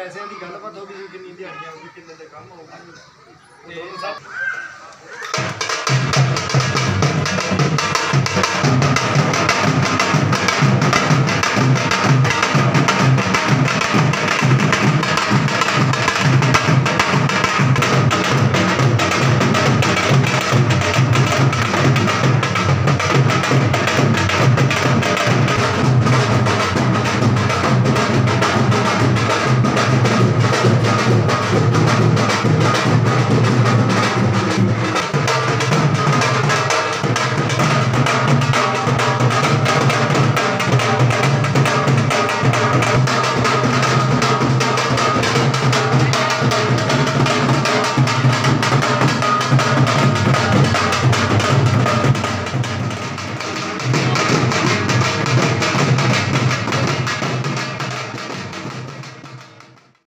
ਪੈਸਿਆਂ ਦੀ ਗੱਲਬਾਤ ਹੋ ਗਈ ਕਿੰਨੀ ਦਿਹਾੜੀਆਂ ਹੋਊਗੀ ਕਿੰਨੇ ਦੇ ਕੰਮ ਹੋਊਗਾ ਤੇ ਸਭ